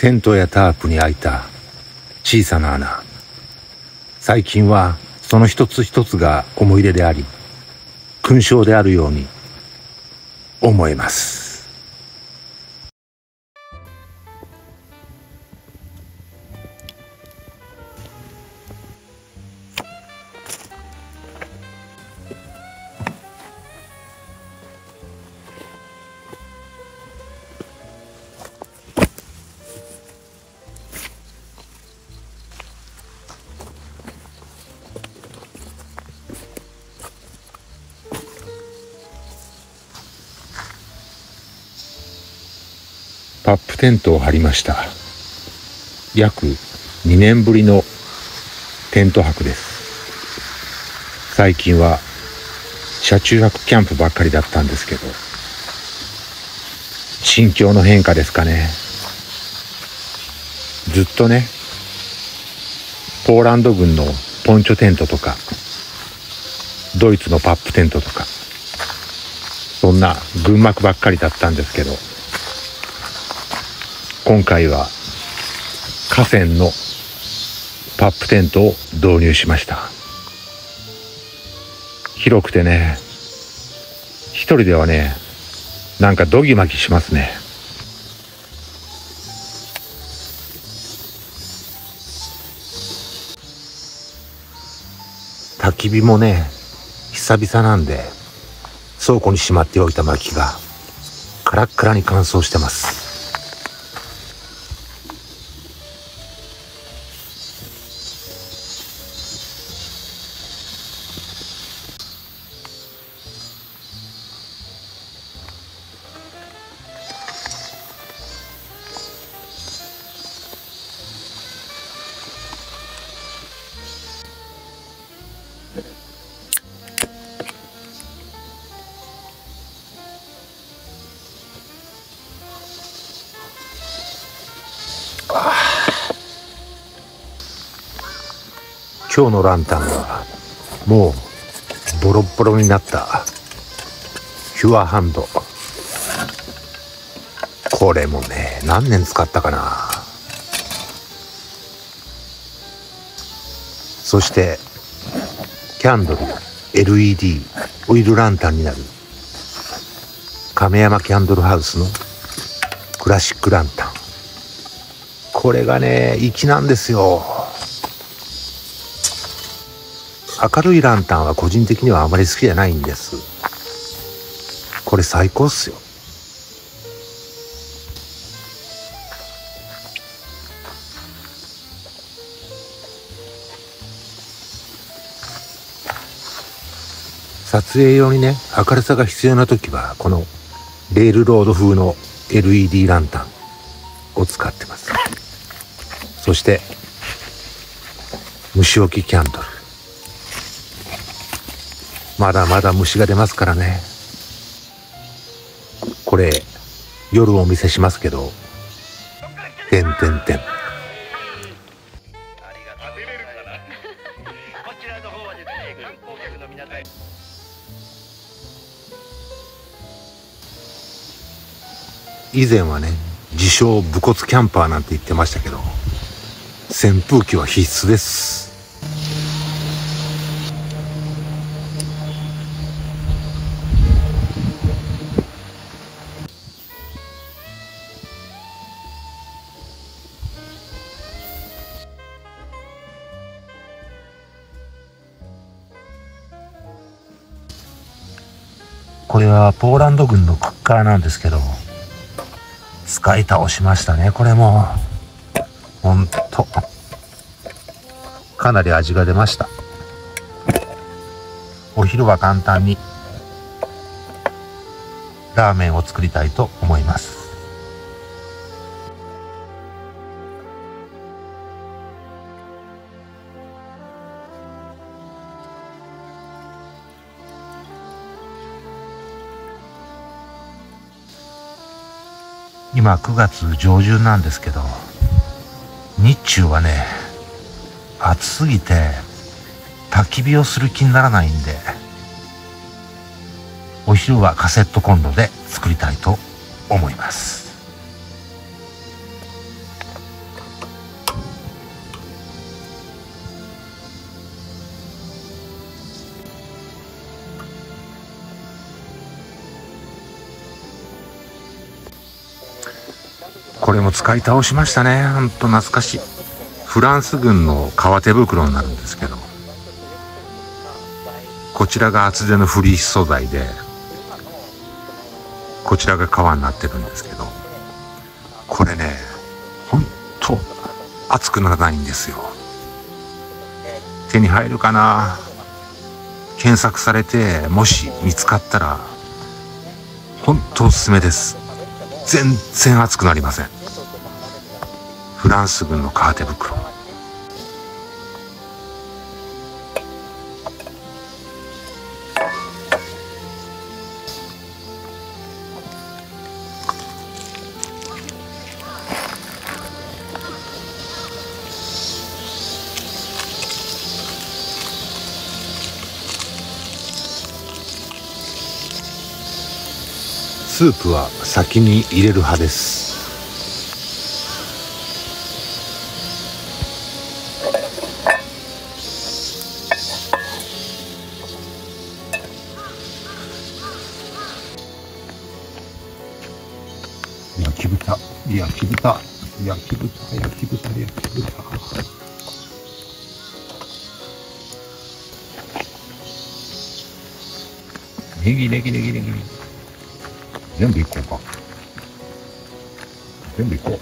テントやタープに開いた。小さな穴。最近はその一つ一つが思い出であり勲章であるように思えます。パップテントを張りました。約2年ぶりのテント泊です。最近は車中泊キャンプばっかりだったんですけど心境の変化ですかね。ずっとねポーランド軍のポンチョテントとかドイツのパップテントとかそんな群幕ばっかりだったんですけど今回は河川のパップテントを導入しました。広くてね一人ではねなんかドギマギしますね。焚き火もね久々なんで倉庫にしまっておいた薪がカラッカラに乾燥してます。今日のランタンはもうボロボロになったヒュアハンド。これもね何年使ったかな。そしてキャンドル LED オイルランタンになる。亀山キャンドルハウスのクラシックランタン。これがね粋なんですよ。明るいランタンは個人的にはあまり好きじゃないんです。これ最高っすよ。撮影用にね明るさが必要な時はこのレールロード風の LED ランタンを使ってます。そして虫置きキャンドル。まだまだ虫が出ますからね。これ夜お見せしますけど「てんてんてん」以前はね自称武骨キャンパーなんて言ってましたけど扇風機は必須です。これはポーランド軍のクッカーなんですけど、使い倒しましたね、これも。ほんと。かなり味が出ました。お昼は簡単にラーメンを作りたいと思います。今9月上旬なんですけど日中はね暑すぎて焚き火をする気にならないんでお昼はカセットコンロで作りたいと思います。使い倒しましたね。ほんと懐かしい。フランス軍の革手袋になるんですけど。こちらが厚手のフリー素材でこちらが革になってるんですけど。これねほんと熱くならないんですよ。手に入るかな？検索されてもし見つかったら本当おすすめです。全然熱くなりません。フランス軍の革手袋。スープは先に入れる派です。き豚。焼き豚。焼き豚。焼き豚。焼き豚。ネギネギネギネギ。全部いこうか。全部いこう。う。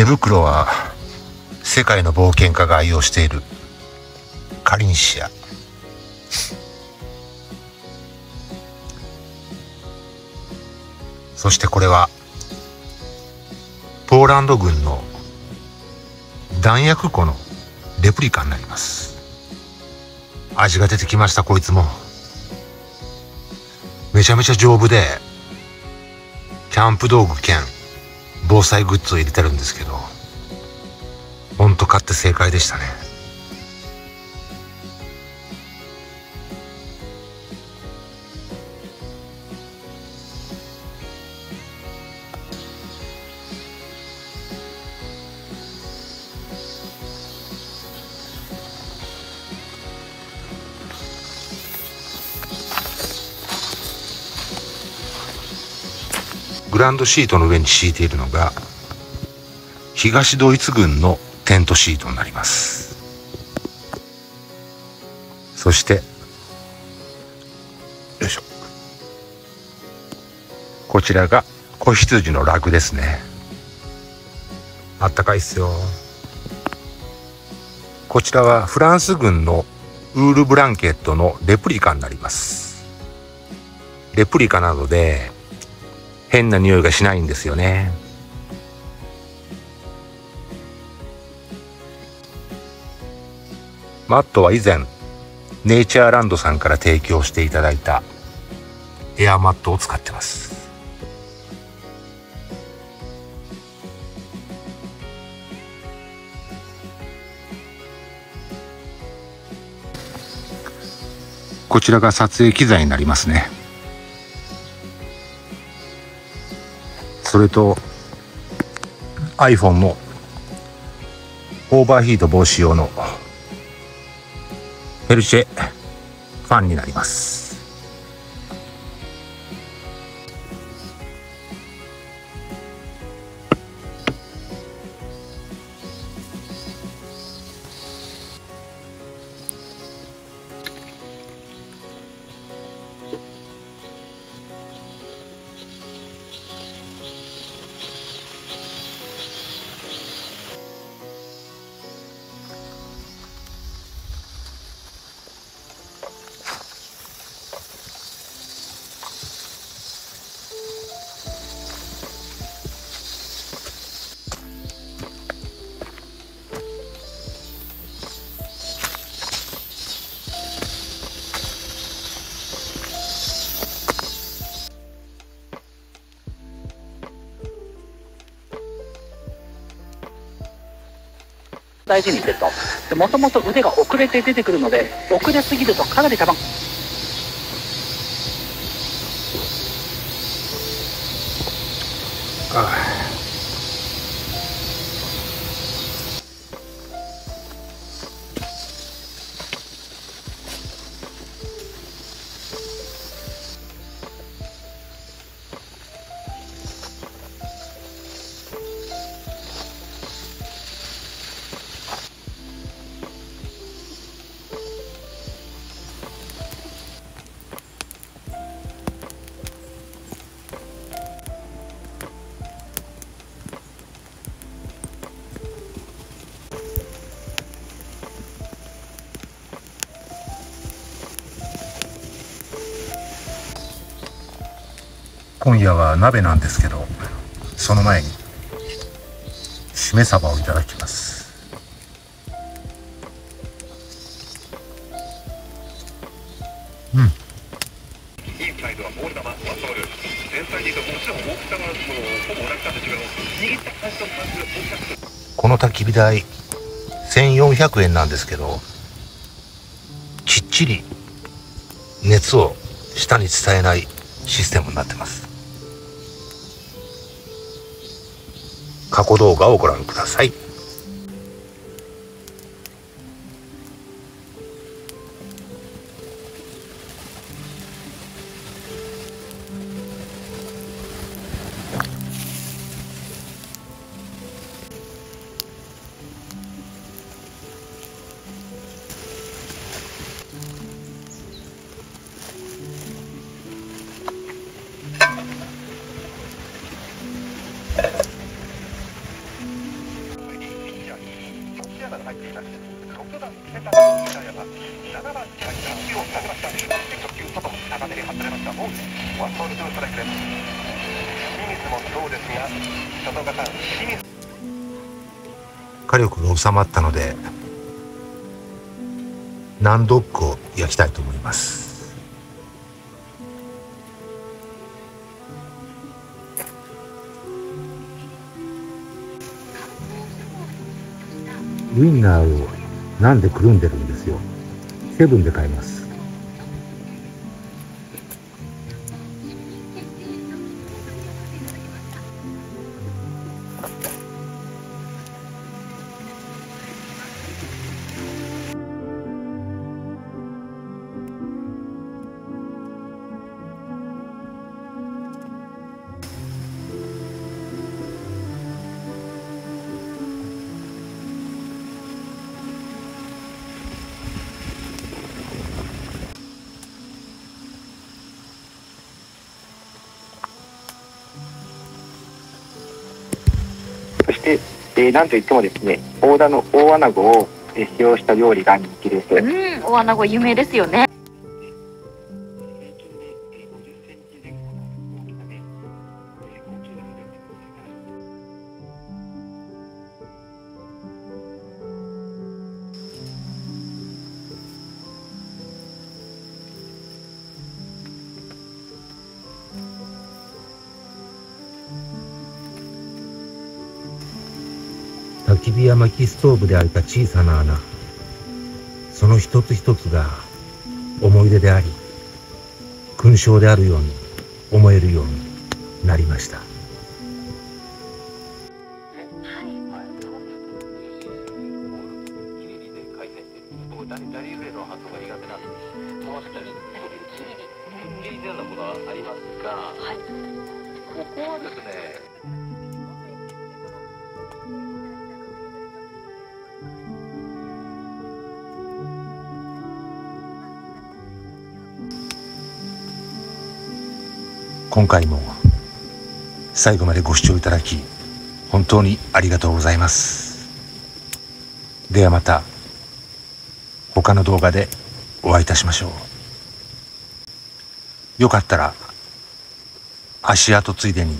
寝袋は世界の冒険家が愛用している。カリンシア。そしてこれはポーランド軍の弾薬庫のレプリカになります。味が出てきましたこいつも。めちゃめちゃ丈夫でキャンプ道具兼防災グッズを入れてるんですけどほんと買って正解でしたね。ランドシートの上に敷いているのが東ドイツ軍のテントシートになります。そしてよいしょ。こちらが子羊のラグですね。あったかいっすよ。こちらはフランス軍のウールブランケットのレプリカになります。レプリカなので変な匂いがしないんですよね。マットは以前ネイチャーランドさんから提供していただいたエアマットを使ってます。こちらが撮影機材になりますね。それと iPhone のオーバーヒート防止用のヘルシェファンになります。大事にしてると。もともと腕が遅れて出てくるので遅れすぎるとかなり球今夜は鍋なんですけどその前にしめ鯖をいただきます。この焚き火台1400円なんですけどきっちり熱を下に伝えないシステムになってます。過去動画をご覧ください。火力が収まったのでナンドックを焼きたいと思います。ウインナーをなんでくるんでるんですよ。セブンで買います。えー、なんといってもですね、大田の大穴子を、使用した料理が人気です。うん、大穴子有名ですよね。薪ストーブで開いた小さな穴。その一つ一つが思い出であり勲章であるように思えるようになりました。今回も最後までご視聴いただき本当にありがとうございます。ではまた他の動画でお会いいたしましょう。よかったら足跡ついでに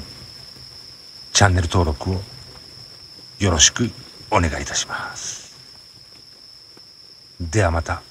チャンネル登録をよろしくお願いいたします。ではまた。